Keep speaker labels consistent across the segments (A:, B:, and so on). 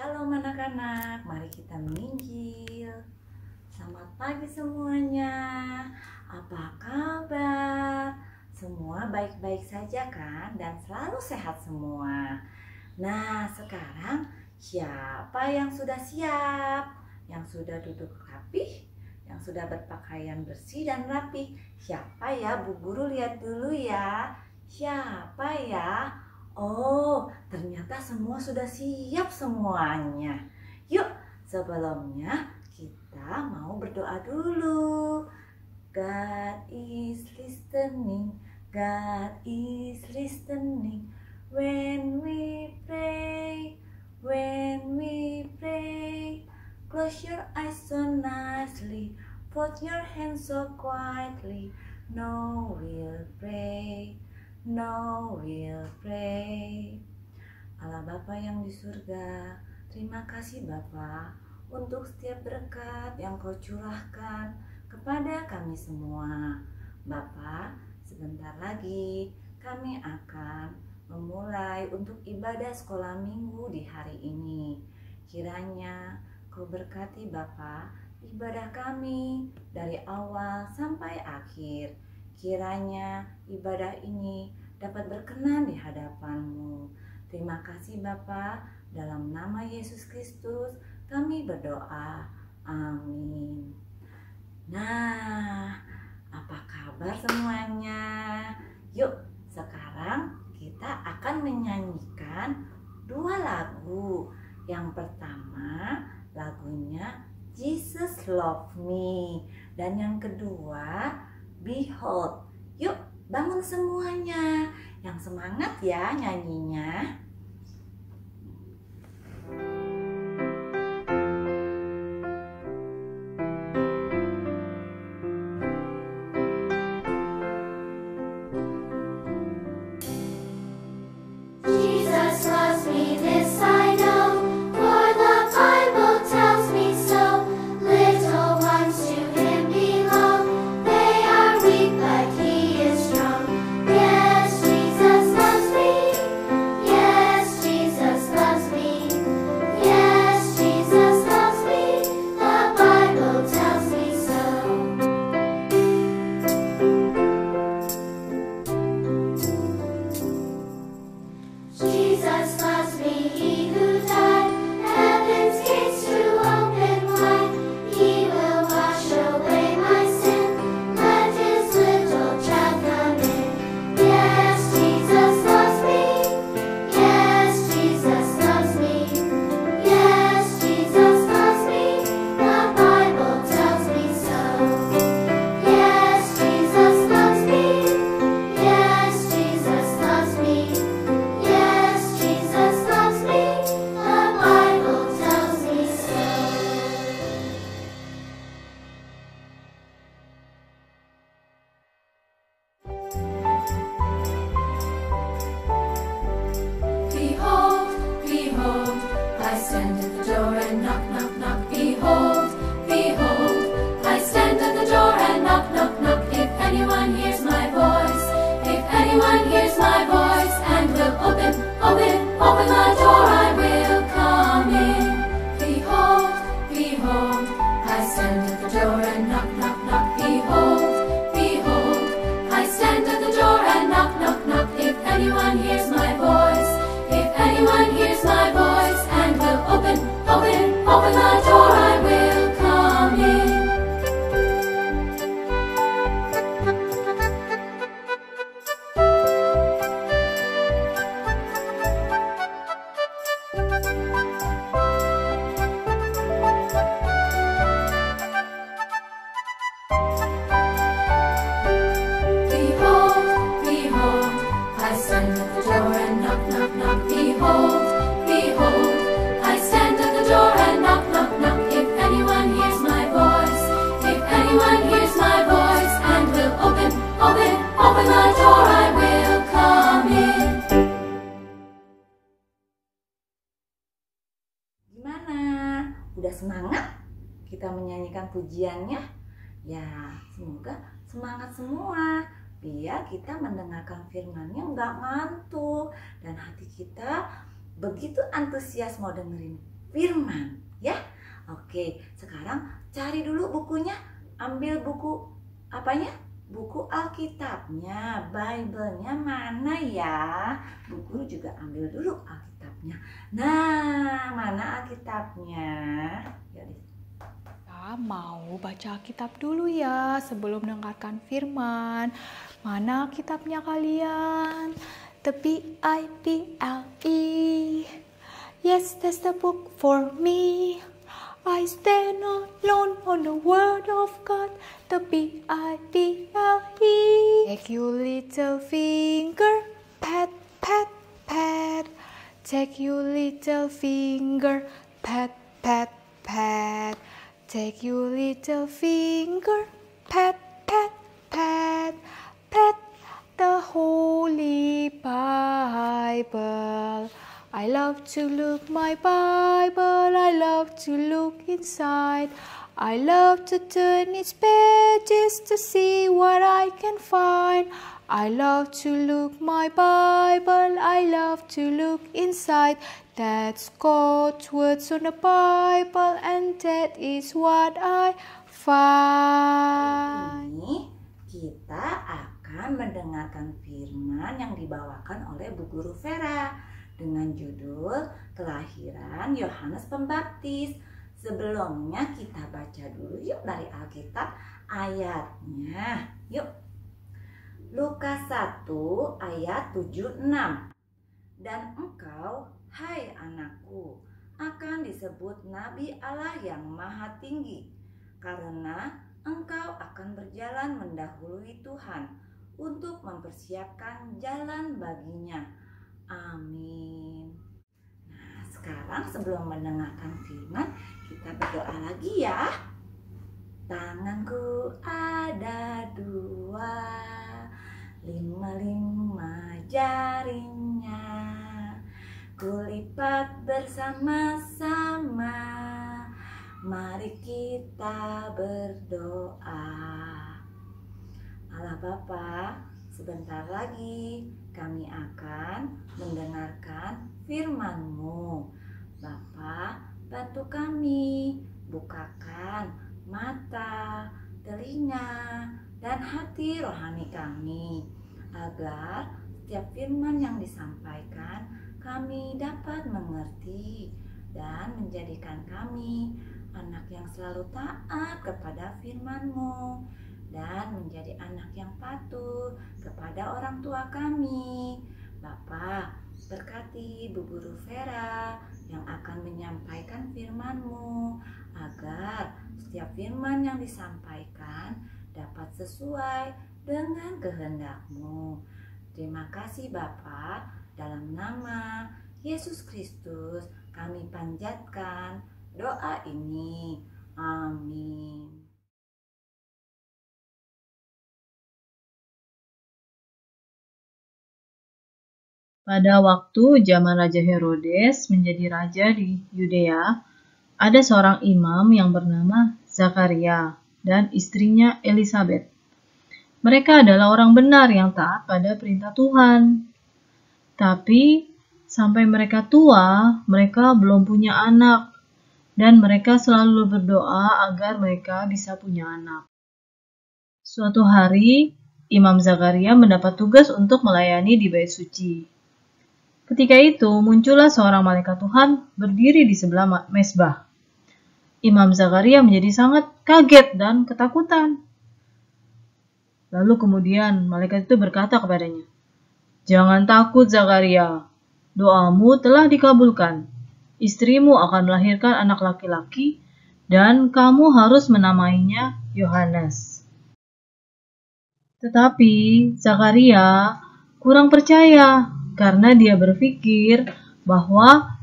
A: Shalom anak-anak, mari kita menginjil. Selamat pagi semuanya. Apa kabar? Semua baik-baik saja kan dan selalu sehat semua. Nah, sekarang siapa yang sudah siap? Yang sudah duduk rapih? Yang sudah berpakaian bersih dan rapi? Siapa ya? Bu Guru lihat dulu ya. Siapa ya? Oh, ternyata semua sudah siap semuanya. Yuk, sebelumnya kita mau berdoa dulu. God is listening, God is listening when we pray, when we pray. Close your eyes so nicely, put your hands so quietly. No, we'll pray. No will pray. Allah Bapa yang di surga, terima kasih Bapa untuk setiap berkat yang kau curahkan kepada kami semua. Bapa, sebentar lagi kami akan memulai untuk ibadah sekolah minggu di hari ini. Kiranya kau berkati Bapa ibadah kami dari awal sampai akhir Kiranya ibadah ini dapat berkenan di hadapanmu. Terima kasih Bapa, dalam nama Yesus Kristus kami berdoa. Amin. Nah, apa kabar semuanya? Yuk, sekarang kita akan menyanyikan dua lagu. Yang pertama, lagunya Jesus Love Me dan yang kedua Behold. Yuk, bangun semuanya. Yang semangat ya nyanyinya. Open, open, up. Pujiannya. Ya, semoga semangat semua biar kita mendengarkan firmannya nggak ngantuk dan hati kita begitu antusias mau dengerin firman, ya. Oke, sekarang cari dulu bukunya, ambil buku apanya? Buku Alkitabnya, Bible-nya mana ya? Bu Guru juga ambil dulu Alkitabnya. Nah, mana Alkitabnya? Ya,
B: Mau baca Alkitab dulu ya sebelum mendengarkan firman. Mana Alkitabnya kalian? The B-I-B-L-E Yes, that's the book for me. I stand alone on the word of God, the B-I-B-L-E. Take your little finger, pat, pat, pat. Take your little finger, pat, pat, pat. Take your little finger, pat, pat, pat. Pat the Holy Bible. I love to look my Bible, I love to look inside. I love to turn its pages to see what I can find. I love to look my Bible, I love to look inside. That's God's words on the Bible, and that is what I find.
A: Ini kita akan mendengarkan firman yang dibawakan oleh Bu Guru Vera dengan judul Kelahiran Yohanes Pembaptis. Sebelumnya kita baca dulu yuk dari Alkitab ayatnya. Yuk. Lukas 1 ayat 76. Dan engkau, hai anakku, akan disebut nabi Allah yang maha tinggi, karena engkau akan berjalan mendahului Tuhan untuk mempersiapkan jalan baginya. Amin. Nah, sekarang sebelum mendengarkan firman, kita berdoa lagi ya. Tanganku ada dua, lima-lima jarinya. Kulipat bersama-sama, mari kita berdoa. Allah Bapa, sebentar lagi kami akan mendengarkan firman-Mu. Bapa, bantu kami, bukakan mata, telinga, dan hati rohani kami, agar setiap firman yang disampaikan kami dapat mengerti dan menjadikan kami anak yang selalu taat kepada firman-Mu dan menjadi anak yang patuh kepada orang tua kami. Bapak, berkati Bu Guru Vera yang akan menyampaikan firman-Mu agar setiap firman yang disampaikan dapat sesuai dengan kehendak-Mu. Terima kasih Bapak, dalam nama Yesus Kristus kami panjatkan doa ini. Amin.
C: Pada waktu zaman Raja Herodes menjadi raja di Yudea, ada seorang imam yang bernama Zakaria dan istrinya Elizabeth. Mereka adalah orang benar yang taat pada perintah Tuhan. Tapi sampai mereka tua, mereka belum punya anak dan mereka selalu berdoa agar mereka bisa punya anak. Suatu hari, Imam Zakaria mendapat tugas untuk melayani di bait suci. Ketika itu, muncullah seorang malaikat Tuhan berdiri di sebelah mesbah. Imam Zakaria menjadi sangat kaget dan ketakutan. Lalu kemudian malaikat itu berkata kepadanya, Jangan takut Zakaria, doamu telah dikabulkan. Istrimu akan melahirkan anak laki-laki dan kamu harus menamainya Yohanes. Tetapi Zakaria kurang percaya karena dia berpikir bahwa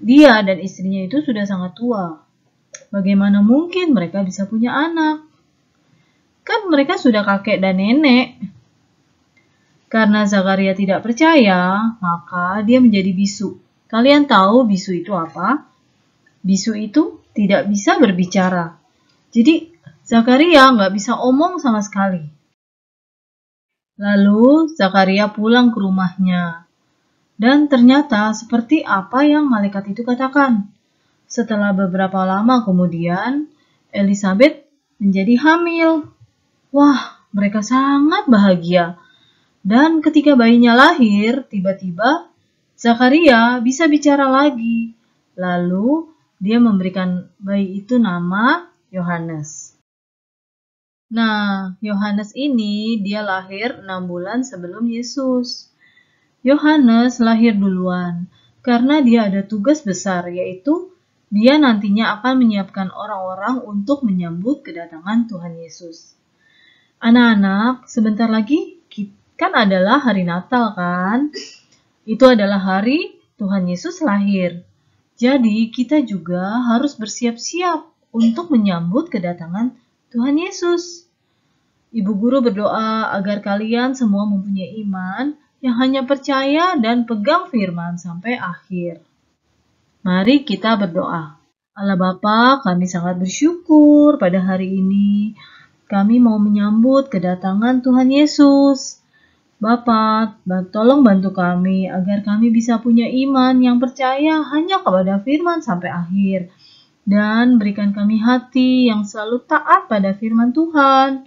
C: dia dan istrinya itu sudah sangat tua. Bagaimana mungkin mereka bisa punya anak? Kan mereka sudah kakek dan nenek. Karena Zakaria tidak percaya, maka dia menjadi bisu. Kalian tahu bisu itu apa? Bisu itu tidak bisa berbicara. Jadi Zakaria nggak bisa omong sama sekali. Lalu Zakaria pulang ke rumahnya. Dan ternyata seperti apa yang malaikat itu katakan. Setelah beberapa lama kemudian, Elizabeth menjadi hamil. Wah, mereka sangat bahagia. Dan ketika bayinya lahir, tiba-tiba Zakaria bisa bicara lagi. Lalu dia memberikan bayi itu nama Yohanes. Nah, Yohanes ini dia lahir enam bulan sebelum Yesus. Yohanes lahir duluan karena dia ada tugas besar yaitu dia nantinya akan menyiapkan orang-orang untuk menyambut kedatangan Tuhan Yesus. Anak-anak, sebentar lagi kan adalah hari Natal kan? Itu adalah hari Tuhan Yesus lahir. Jadi kita juga harus bersiap-siap untuk menyambut kedatangan Tuhan Yesus. Ibu guru berdoa agar kalian semua mempunyai iman yang hanya percaya dan pegang firman sampai akhir. Mari kita berdoa. Allah Bapa, kami sangat bersyukur pada hari ini. Kami mau menyambut kedatangan Tuhan Yesus. Bapak, tolong bantu kami agar kami bisa punya iman yang percaya hanya kepada firman sampai akhir. Dan berikan kami hati yang selalu taat pada firman Tuhan.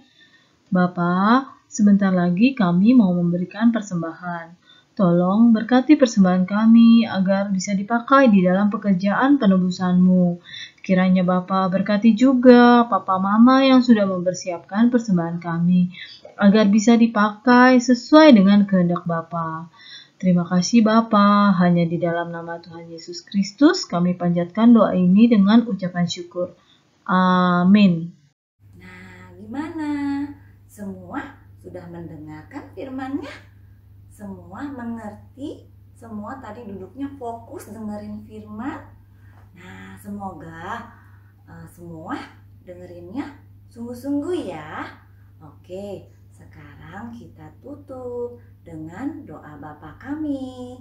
C: Bapak, sebentar lagi kami mau memberikan persembahan. Tolong berkati persembahan kami agar bisa dipakai di dalam pekerjaan penebusanmu. Kiranya Bapak berkati juga Papa Mama yang sudah mempersiapkan persembahan kami agar bisa dipakai sesuai dengan kehendak Bapa. Terima kasih Bapa, hanya di dalam nama Tuhan Yesus Kristus kami panjatkan doa ini dengan ucapan syukur. Amin.
A: Nah, gimana? Semua sudah mendengarkan firman-Nya? Semua mengerti? Semua tadi duduknya fokus dengerin firman? Nah, semoga uh, semua dengerinnya sungguh-sungguh ya. Oke, sekarang kita tutup dengan doa Bapa kami.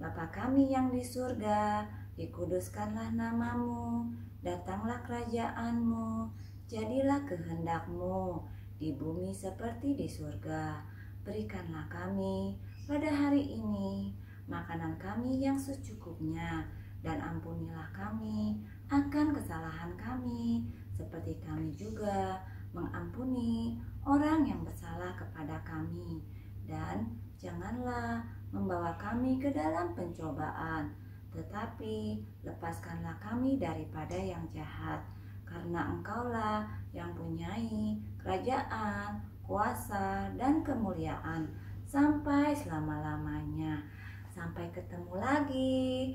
A: Bapa kami yang di surga, dikuduskanlah namamu, datanglah kerajaanmu, jadilah kehendakmu di bumi seperti di surga. Berikanlah kami pada hari ini makanan kami yang secukupnya, dan ampunilah kami akan kesalahan kami, seperti kami juga mengampuni orang yang bersalah kepada kami, dan janganlah membawa kami ke dalam pencobaan, tetapi lepaskanlah kami daripada yang jahat, karena Engkaulah yang punyai kerajaan, kuasa, dan kemuliaan sampai selama-lamanya. Sampai ketemu lagi.